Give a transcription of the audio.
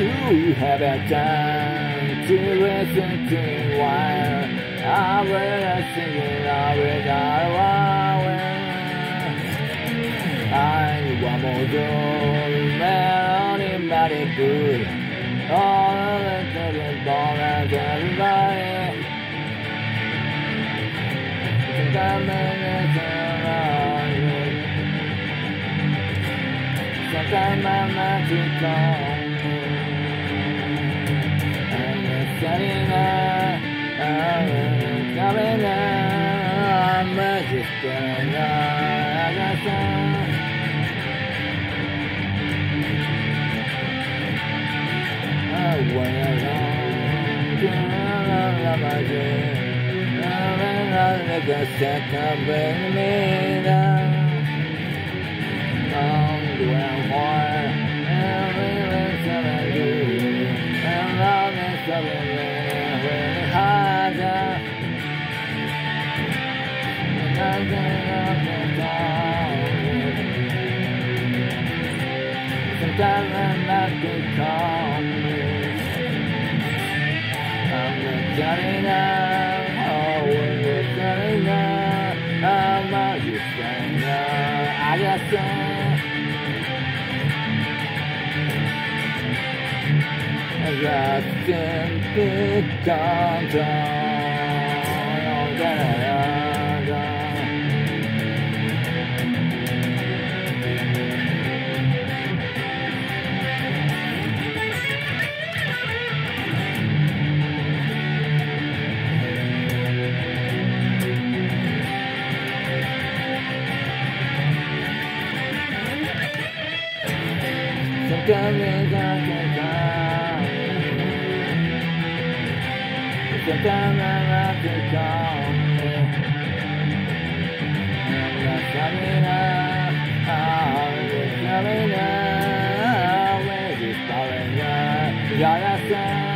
you have a time to listen to while I will sing it always I I want more joy, melody, good. All of the children born as everybody. It's around. Sometimes. I'm up. I'm just And I and down Sometimes I'm not turning up, oh, we're turning up, I'm just turning up, I got some. I got Siéntame cerca, siéntame.